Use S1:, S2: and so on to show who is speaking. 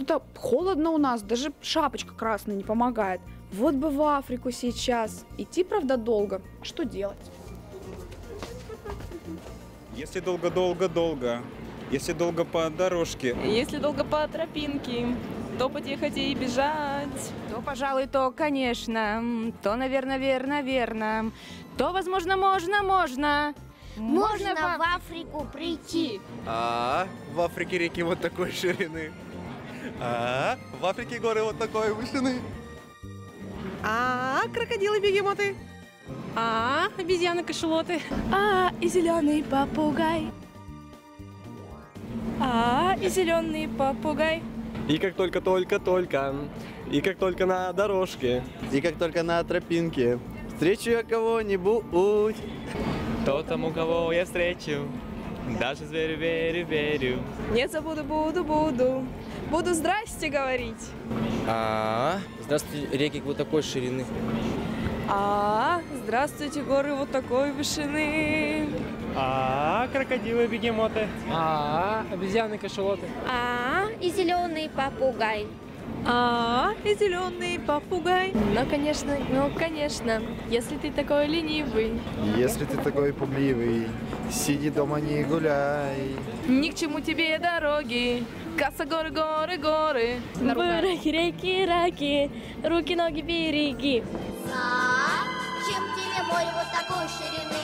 S1: Что-то холодно у нас, даже шапочка красная не помогает. Вот бы в Африку сейчас. Идти, правда, долго. Что делать?
S2: Если долго-долго-долго, если долго по дорожке,
S3: Если долго по тропинке, то потихо и бежать.
S4: То, пожалуй, то, конечно. То, наверное, верно, верно. То, возможно, можно, можно.
S5: Можно
S4: во-
S5: в Африку прийти.
S6: А в Африке реки вот такой ширины. А в Африке горы вот такой вышины.
S7: А, крокодилы-бегемоты.
S3: А, обезьяны-кашелоты.
S4: А, и зеленый попугай. А, и зеленый попугай.
S8: И как только-только-только, и как только на дорожке,
S6: И как только на тропинке встречу я кого-нибудь.
S9: То тому, кого я встречу, даже зверю верю, верю.
S3: Нет, забуду, буду, буду. Буду здрасте говорить.
S10: А, здравствуйте, реки вот такой ширины.
S3: А, здравствуйте, горы вот такой вышины.
S9: А, крокодилы, бегемоты.
S10: А, обезьяны, кашалоты.
S5: А, и зеленый попугай.
S3: А, и зеленый попугай.
S4: Ну, конечно, ну, конечно. Если ты такой ленивый.
S6: Если ты такой пугливый, сиди дома не гуляй.
S3: Ни к чему тебе дороги. Касса, горы, горы, горы.
S4: Раки, реки, раки, руки, ноги, береги.
S5: Зачем тебе море вот такой ширины?